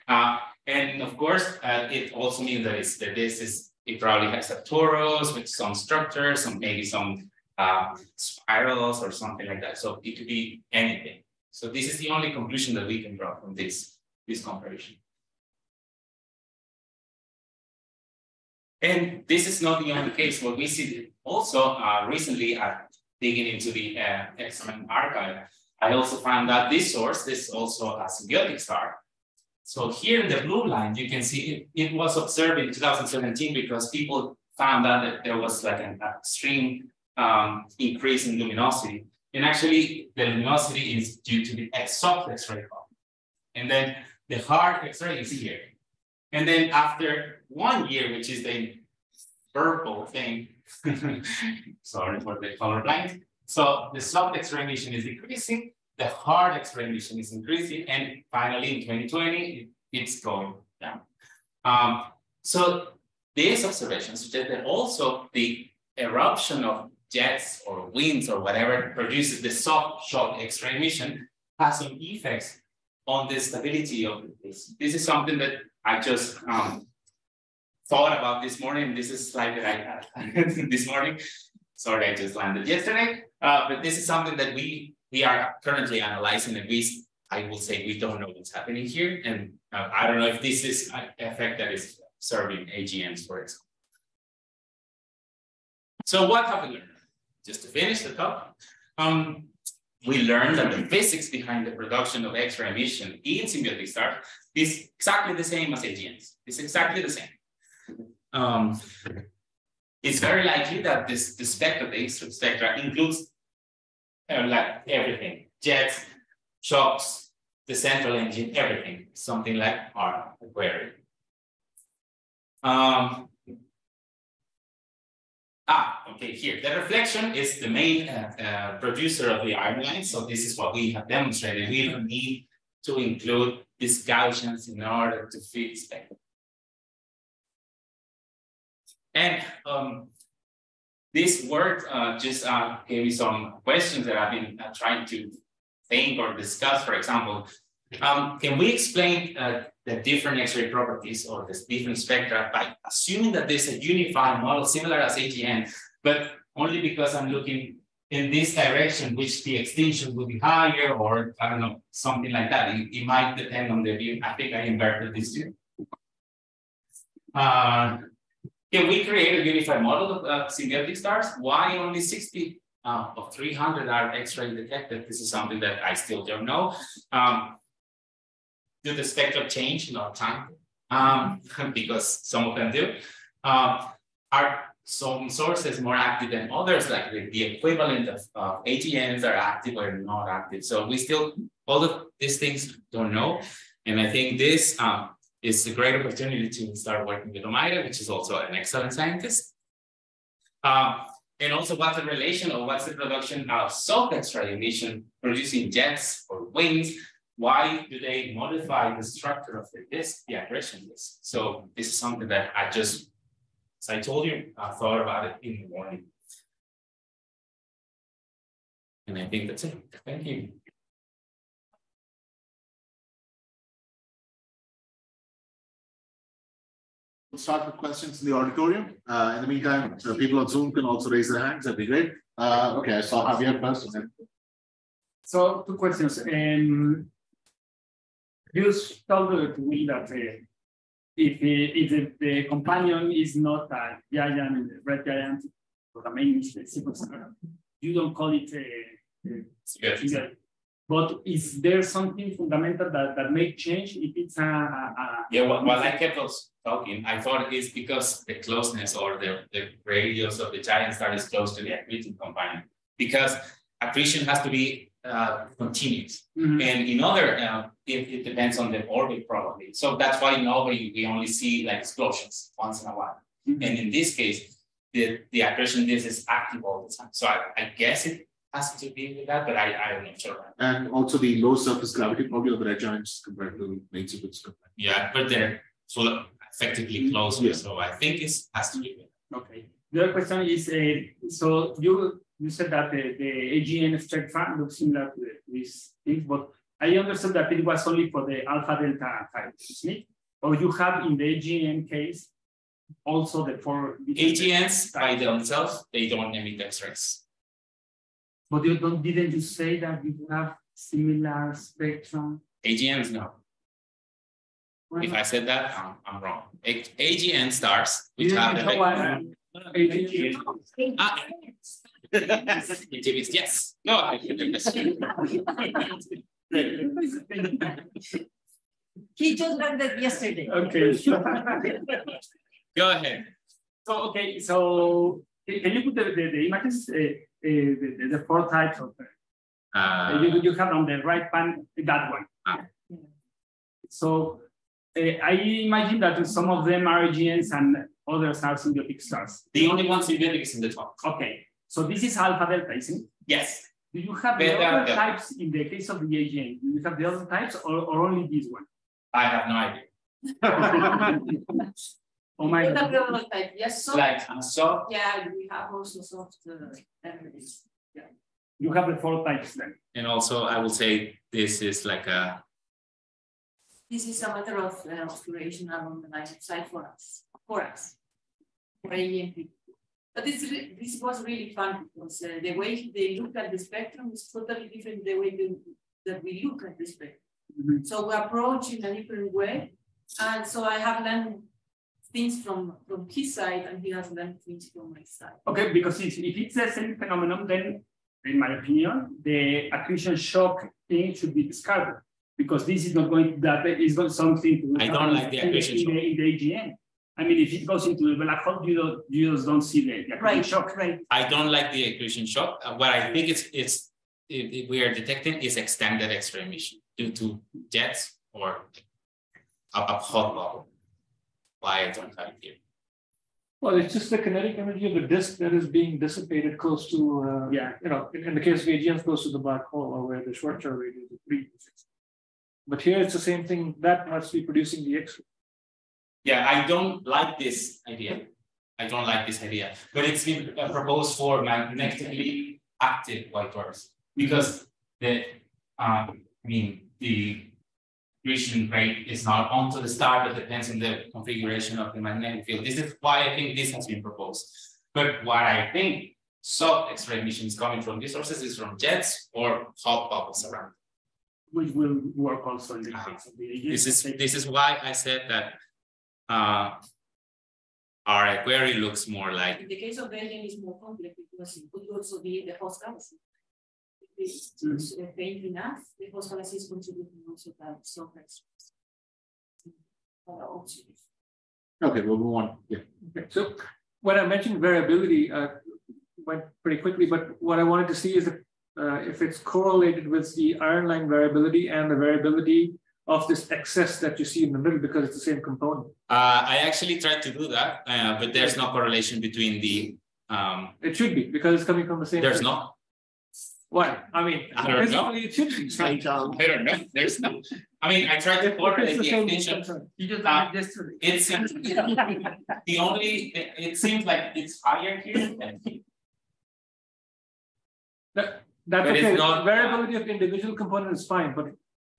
Uh, and of course, uh, it also means that it's that this is it probably has a torus with some structure, some maybe some uh, spirals or something like that. So it could be anything. So this is the only conclusion that we can draw from this, this comparison. And this is not the only case. What we see also uh, recently at digging into the uh, XMM archive, I also found that this source, this is also a symbiotic star. So here in the blue line, you can see it, it was observed in 2017 because people found out that there was like an extreme um, increase in luminosity. And actually, the luminosity is due to the soft X-ray And then the hard X-ray is here. And then after one year, which is the purple thing, sorry for the color blind. So the soft X-ray emission is decreasing, the hard X-ray emission is increasing, and finally in 2020, it's going down. Um, so these observations suggest that also the eruption of jets or winds or whatever produces the soft shock X-ray emission has some effects on the stability of this. This is something that I just um, thought about this morning. This is slide that I had this morning. Sorry, I just landed yesterday. Uh, but this is something that we we are currently analyzing, and we I will say we don't know what's happening here, and uh, I don't know if this is an effect that is serving AGNs, for example. So what have we learned? Just to finish the talk, um, we learned that the physics behind the production of X-ray emission in symbiotic stars is exactly the same as AGNs. It's exactly the same. Um, it's very likely that this the spectra, the X-ray spectra includes uh, like everything, jets, shocks, the central engine, everything, something like R Aquarii. Um, ah, okay, here, the reflection is the main uh, uh, producer of the iron line. So this is what we have demonstrated. We don't need to include these Gaussians in order to fit spectrum. And um, this work uh, just uh, gave me some questions that I've been uh, trying to think or discuss. For example, um, can we explain uh, the different X-ray properties or the different spectra by assuming that there's a unified model similar as AGN, but only because I'm looking in this direction, which the extinction will be higher or I don't know, something like that. It, it might depend on the view. I think I inverted this view. Uh, can we create a unified model of uh, symbiotic stars? Why only 60 uh, of 300 are X-ray detected? This is something that I still don't know. Um, do the spectrum change in our time? Um, because some of them do. Uh, are some sources more active than others, like the, the equivalent of uh, AGNs are active or not active. So we still, all of these things don't know. And I think this um, is a great opportunity to start working with Omaira, which is also an excellent scientist. Um, and also what's the relation or what's the production of soft X-ray emission producing jets or wings? Why do they modify the structure of the disk, the accretion disk? So this is something that I just, as I told you, I thought about it in the morning. And I think that's it. Thank you. We'll start with questions in the auditorium. Uh, in the meantime, so people on Zoom can also raise their hands. That'd be great. Uh, okay, I saw Javier first. So two questions. Um, you told to me that uh, if, if the, the, companion is not a giant, red giant, or the main sequence, you don't call it a uh, but is there something fundamental that, that may change if it's a, a, a yeah? Well, while I kept talking, I thought it's because the closeness or the, the radius of the giant star is close to the accreting companion. Because accretion has to be uh, continuous, mm-hmm. and in other, uh, it, it, depends on the orbit probably. So that's why in orbit we only see like explosions once in a while, mm-hmm. and in this case, the the accretion disk is active all the time. So I, I guess it has to be with that, but I, I'm not sure. And also the low surface gravity probably of the red giants compared to main sequence. Yeah, but they're so effectively closer. Yeah. So I think it has to be with that. Okay. The other question is, uh, so you you said that the, the AGN spectra looks similar to this thing, but I understood that it was only for the alpha delta types, isn't? Or you have in the AGN case also the four. different AGNs by types. themselves, they don't emit X-rays. But you don't, didn't you say that you have similar spectrum? AGNs, no. Why If? I said that, I'm, I'm wrong. A- AGN stars, which You have the. why- AGN. AGBs, yes, no. I- He just learned that yesterday. Okay. Go ahead. So, okay, so can can you put the, the, the images, uh, uh, the, the- the four types of, uh, Uh, you, you have on the right pan, that one. Ah. So uh, I imagine that some of them are AGNs and others are symbiotic stars. the only one symbiotic is in the top. Okay, so this is alpha delta, isn't it? Yes, Do you have the other delta. types in the case of the AGN? Do you have the other types or, or only this one? I have no idea. Oh my We have God. the other type, yes, so, Like, uh, so, yeah, we have also soft uh, enemies. You have the four types then. and also I will say this is like a, This is a matter of uh, obscuration along the line of sight for us, for us. For AEMP. But this, this was really fun because uh, the way they look at the spectrum is totally different the way they- that we look at the spectrum. Mhm. So we approach in a different way. And so I have learned things from, from his side and he has learned things from my side. Okay, because if, if it's the same phenomenon, then in my opinion, the accretion shock thing should be discarded. Because this is not going, that is not something to. I don't like the in accretion in the- In the AGN. I mean, if it goes into the black hole, you don't, you just don't see the the accretion Right, shock. right. I don't like the accretion shock. Uh, What I think it's, it's, it- it- we are detecting is extended X-ray emission due to jets or a, a hot bubble. Why I don't have it here. Well, it's just the kinetic energy of the disk that is being dissipated close to, uh, Yeah. you know, in, in the case of AGN, close to the black hole or where the Schwarzschild radius is three. But here it's the same thing, that must be producing the X. Yeah, I don't like this idea. I don't like this idea, but it's been uh, proposed for magnetically active white dwarfs. Because the, um, I mean, the accretion rate is not onto the star, but depends on the configuration of the magnetic field. This is why I think this has been proposed. But what I think soft X-ray emissions coming from these sources is from jets or hot bubbles around. Which will work also in the case of the This is, this is why I said that. Uh. R Aqr looks more like, In the case of Belgium, it's more complex because it could also be the host galaxy. If it's uh, faint enough, the host galaxy is contributing also that so extras. Uh, oxygen. Okay, we'll move on. Yeah. Okay, so when I mentioned variability, uh, went pretty quickly, but what I wanted to see is if, uh, if it's correlated with the iron line variability and the variability of this excess that you see in the middle because it's the same component. uh, I actually tried to do that, uh, but there's no correlation between the, um, It should be because it's coming from the same. there's not. no. Why? I mean, I don't know. physically it should be. Right, um, I don't know, there's no, I mean, I tried to It's correlate the the extension. You just Uh, learned it yesterday. it seems. The only, it, it seems like it's higher here than here. That, that's But okay, not- variability of individual component is fine, but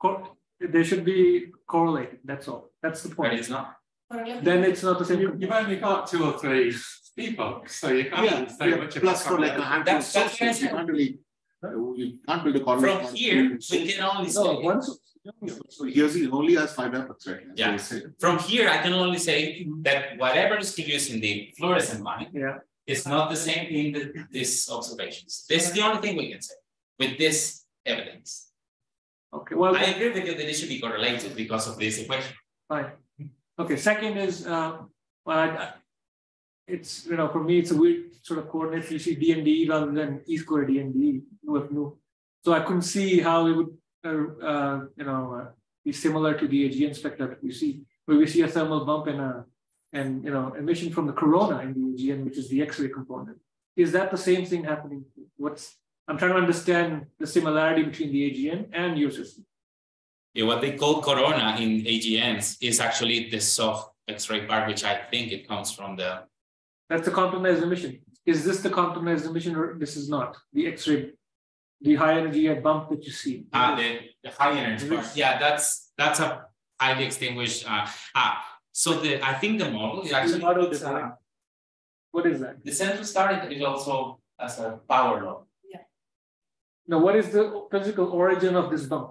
co- they should be correlated, that's all, that's the but point. it's not. Then it's not the same. You, you've only got two or three people, so you can't say yeah, much about plus for like a handful of That's- that's sources, you can't really, you can't build a correlation. From here, we can only No, say, once, So here's he only has five efforts, right? That's Yeah. from here, I can only say that whatever is produced in the fluorescent line. Yeah. Is not the same in the, these observations. This is the only thing we can say with this evidence. Okay, well. I agree with you that it should be correlated because of this equation. Right. Okay, second is, uh, well, I- it's, you know, for me, it's a weird sort of coordinate, you see D and D rather than E square D and D. So I couldn't see how it would, uh, uh, you know, uh, be similar to the AGN spectra that we see, where we see a thermal bump and a, and, you know, emission from the corona in the AGN, which is the X-ray component. Is that the same thing happening? What's, I'm trying to understand the similarity between the AGN and your system. Yeah, what they call corona in AGNs is actually the soft X-ray part, which I think it comes from the, That's the Comptonized emission. Is this the Comptonized emission or this is not? The X-ray the high energy bump that you see. Uh, the, the high energy part, yeah, that's, that's a highly extinguished, uh, ah, so the, I think the model is actually. Auto it's, uh. What is that? The central star is also as a power law. Now, what is the physical origin of this bump?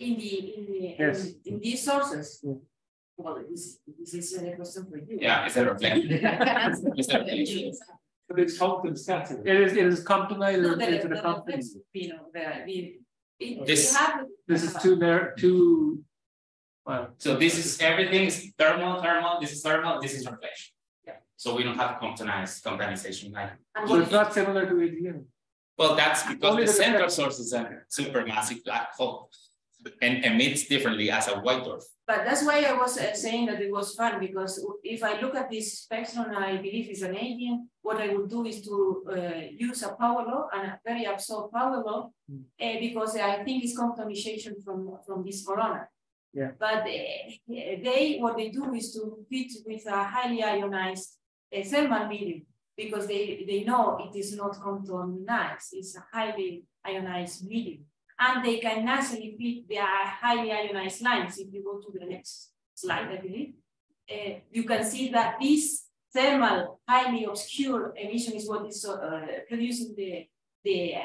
In the, in the, Yes. in, in these sources. Yeah. Well, this, this is a question for you. Yeah, is a reflection. Is that reflection? But it's Compton static. It is, it is Comptonized No, or the, is it the a company? reflex would be, you know, the, the. it- This- you have- This is too narrow, too. Well, So this is, everything is thermal, thermal, this is thermal, this is reflection. Yeah. So we don't have comptonized, comptonization like, and so what it's not similar to AGN. Well, that's because the central source is a supermassive black hole. And emits differently as a white dwarf. But that's why I was uh, saying that it was fun, because if I look at this spectrum, I believe it's an alien. What I would do is to uh, use a power law and a very absorbed power law, Hmm. uh, because I think it's comptonization from, from this corona. Yeah. But uh, they, what they do is to fit with a highly ionized uh, thermal medium, because they, they know it is not comptonized, it's a highly ionized medium. And they can naturally fit their highly ionized lines. If you go to the next slide, I believe, uh, you can see that this thermal, highly obscure emission is what is uh, producing the, the, uh,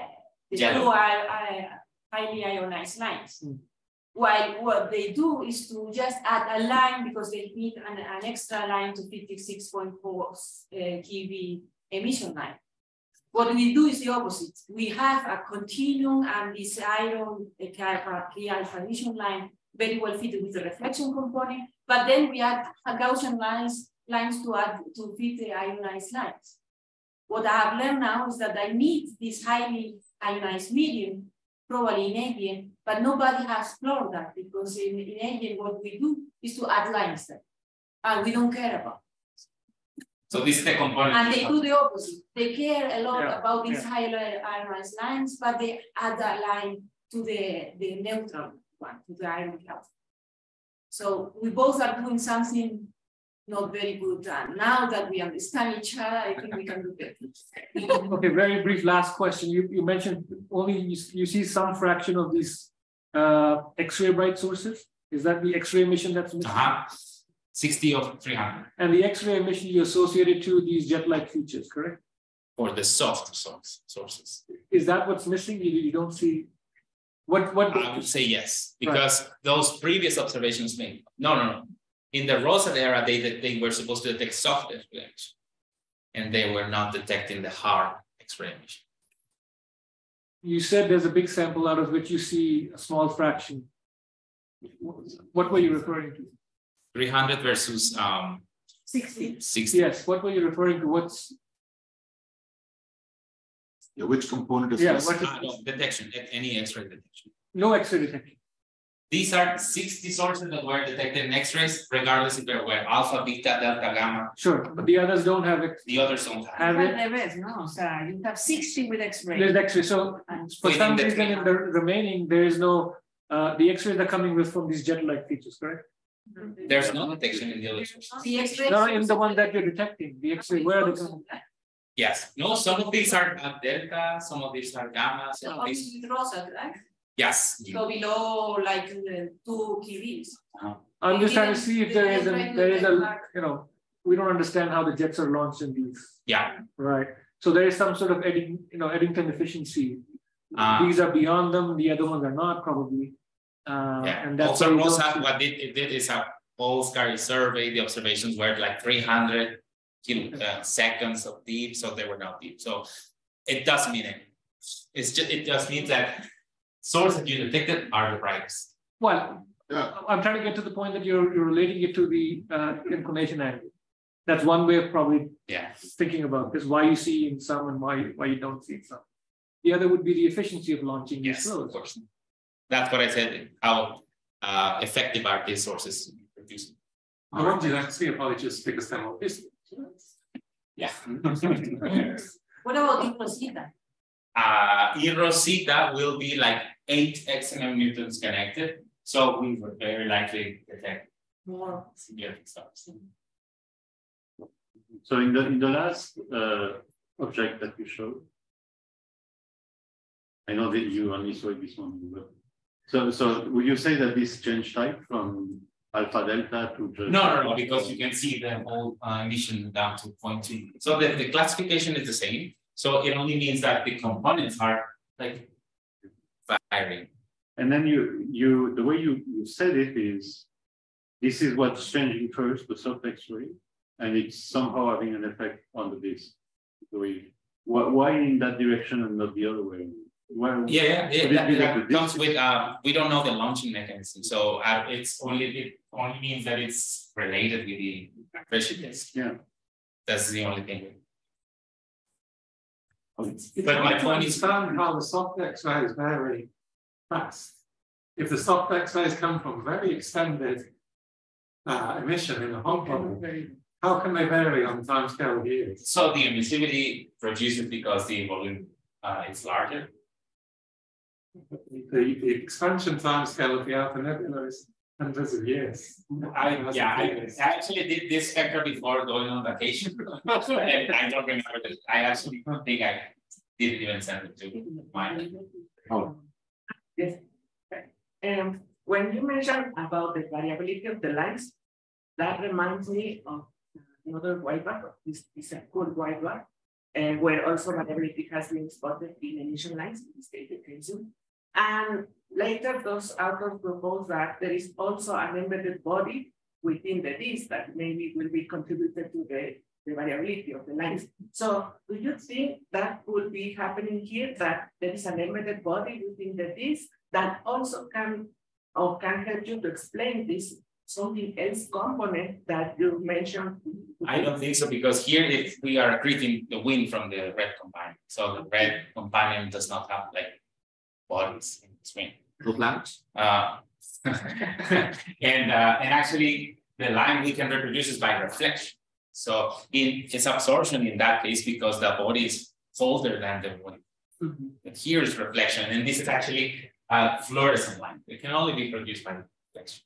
the blue i- i- highly ionized lines. Mm. While what they do is to just add a line because they need an, an extra line to 56.4 uh, keV emission line. What we do is the opposite. We have a continuum and this iron uh, alpha, K alpha emission line very well fitted with the reflection component, but then we add a Gaussian lines, lines to add to fit the ionized lines. What I have learned now is that I need this highly ionized medium, probably in alien, but nobody has explored that because in, in alien, what we do is to add lines there. And we don't care about. So this is the component. And they do the opposite. They care a lot Yeah, about these highly ionized lines, but they add a line to the, the neutral one, to the iron cloud. So we both are doing something not very good. And now that we understand each other, I think we can do better. Okay, very brief last question. You, you mentioned only you, you see some fraction of these uh, X-ray bright sources. Is that the X-ray emission that's missing? Uh-huh, sixty of three hundred And the X-ray emission you associated to these jet-like features, correct? for the soft source, sources. Is that what's missing? You, you don't see what what I would say yes, because those previous observations made, no, no, no. In the ROSAT era, they, they they were supposed to detect soft X-ray emission. And they were not detecting the hard X-ray emission. you said there's a big sample out of which you see a small fraction. What were you referring to? Three hundred versus um Sixty. sixty. Yes, what were you referring to? What's Yeah, which component is Yeah, missing? what is- Ah, no, detection, a- any X-ray detection. no X-ray detection? These are sixty sources that were detected in X-rays, regardless if they were alpha, beta, delta, gamma. Sure, but the others don't have it. The others don't have. Have it. revés, no? O sea, you have sixty with X-ray. There's X-ray, so for some the reason in the remaining, there is no, uh, the X-rays are coming with from these jet-like features, correct? There's no detection in the other sources. The X-ray. No, in the one that you're detecting, the X-ray, where are they coming? Yes, no, some of these are uh, delta, some of these are gamma, some of Only these, with ROSAT, right? Yes. So below like the two KVs. I'm just trying to see if there is, a there is a, you know, we don't understand how the jets are launched in these, Yeah, right? So there is some sort of Edding, you know, Eddington efficiency. Ah. These are beyond them, the other ones are not probably. Uh, yeah. and that's. Also, ROSAT, what it, it did is a pulse carrier survey, the observations were like three hundred kilo uh, seconds of deep, so they were not deep, so it doesn't mean it. It's just, it just means that sources that you detected are the brightest. Well, Yeah. I'm trying to get to the point that you're, you're relating it to the uh, inclination angle. That's one way of probably Yeah, thinking about this, why you see in some and why, why you don't see in some. The other would be the efficiency of launching these yes, of course. That's what I said, how uh effective are these sources producing. The ones you don't see are probably just because they're more busy. Yeah. What about in eROSITA? Uh, in eROSITA will be like eight XMM Newtons connected, so we would very likely detect More. severe stars. So in the, in the last uh, object that you showed, I know that you only saw this one, but. So, so would you say that this change type from alpha delta to just? No, no, no, because you can see the whole uh, emission down to 0.2. So the, the classification is the same. So it only means that the components are like varying. And then you, you, the way you, you said it is, this is what's changing first, the soft X-ray, and it's somehow having an effect on the disk. The way, why, why in that direction and not the other way? Why? Yeah, yeah, yeah, Would it that, like comes with, uh, we don't know the launching mechanism, so uh, it's only, it only means that it's related with the pressure disk. Yeah. That's the only thing. It's But my point is- understand how the soft X-rays vary fast. If the soft X-rays come from very extended uh, emission in the hot bubble, how can they vary on time scale of years? So the emissivity reduces because the volume uh, is larger. The, the expansion time scale of the Alpha Nebula is hundreds of years. I, yeah, I years. I actually did this factor before going on vacation. And I don't remember this, I actually don't think I didn't even send it to mine. Yes. Um, when you mentioned about the variability of the lines, that reminds me of another white whiteboard, this is a cool whiteboard, and where also variability has been spotted in emission lines, in the crimson. And later, those authors propose that there is also an embedded body within the disk that maybe will be contributed to the, the variability of the lines. So do you think that could be happening here, that there is an embedded body within the disk that also can or can help you to explain this something else component that you mentioned? I don't think so, because here if we are accreting the wind from the red companion, so the red companion does not have like bodies in between. No planets? Uh, and uh, and actually the line we can reproduce is by reflection. So in its absorption in that case, because the body is colder than the wind. But here is reflection, and this is actually a fluorescent line. It can only be produced by reflection.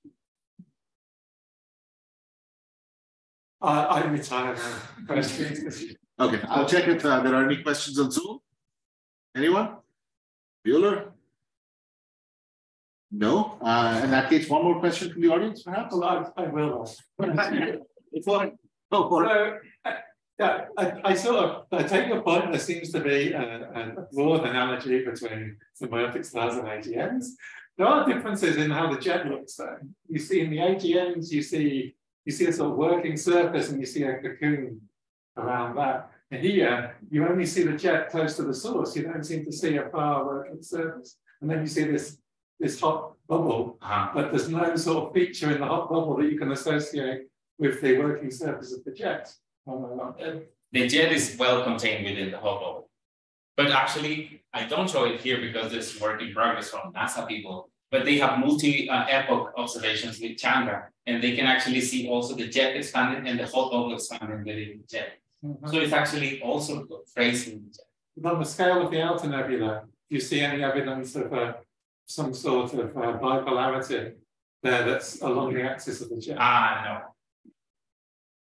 I, I retired now. Okay, I'll check if uh, there are any questions on Zoom. Anyone? Bueller? No, uh, in that case, one more question from the audience, perhaps? Well, I, I will. It's one. Oh, So, uh, yeah, I, I sort of, I take your point, there seems to be a, a broad analogy between symbiotic stars and AGNs. There are differences in how the jet looks though. You see in the AGNs, you see, you see a sort of working surface and you see a cocoon around that. And here, you only see the jet close to the source. You don't seem to see a far working surface. And then you see this, this hot bubble Uh-huh. but there's no sort of feature in the hot bubble that you can associate with the working surface of the jet. Uh, The jet is well contained within the whole bubble. But actually, I don't show it here because this work in progress from NASA people. But they have multi-epoch observations with Chandra, and they can actually see also the jet expanding and the whole bubble expanding within the jet. So it's actually also tracing the jet. But on the scale of the outer nebula, do you see any evidence of uh, some sort of uh, bipolarity there that's along the axis of the jet? Ah, no.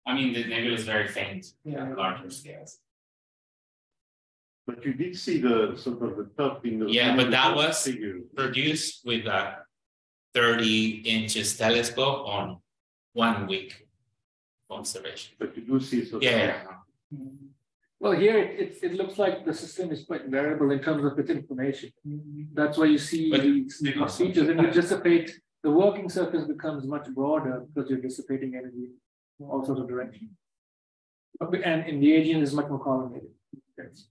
I mean, the nebula is very faint Yeah. at larger scales. But you did see the sort of the top in the. Yeah, but that was- Figure. Produced with a thirty inches telescope on one week observation. But you do see. sort of- Yeah. Mm-hmm. Well, here it, it, it looks like the system is quite variable in terms of its information. Mm-hmm. That's why you see But- these these features and you dissipate, the working surface becomes much broader because you're dissipating energy in all sorts of directions. And in the AGN is much more collimated. Yes.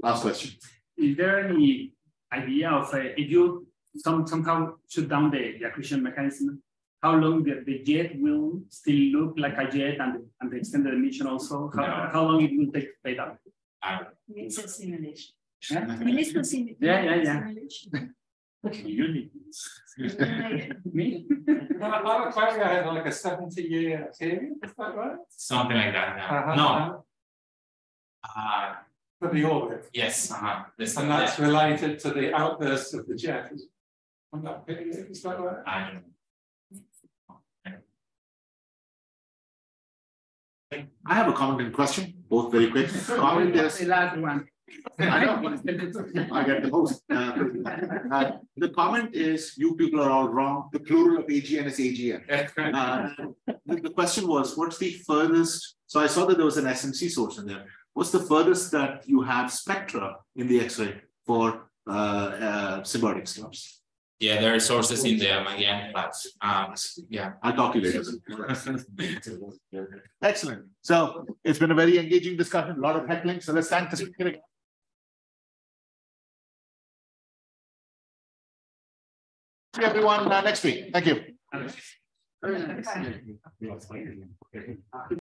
Last question. Is there any idea of uh, if you some somehow shut down the, the accretion mechanism, how long the, the jet will still look like a jet and, the- and the extended emission also? How, No. how long it will take to fade out? It's a simulation. Huh? yeah, yeah. to sim- Yeah, yeah, yeah. simulation. Unique. Me? R Aquarii had like a seventy year period, is that right? Something like that, yeah. Uh-huh, no, uh-huh. uh, For the orbit. yes, uh-huh. This, And that's yeah, related to the outbursts of the jet. is- On that period, is that right? I don't know. I have a comment and question, both very quick. Comment is, The last one. I get the host. Uh, uh, The comment is, you people are all wrong. The plural of AGN is AGN. Uh, The, the question was, what's the furthest, so I saw that there was an SMC source in there. What's the furthest that you have spectra in the X-ray for uh, uh, symbiotic stars? Yeah, there are sources in the Magallanes class. Um, yeah. I'll talk to you later. Excellent. So it's been a very engaging discussion, a lot of heckling. So let's thank the speaker. again. See everyone uh, next week. Thank you.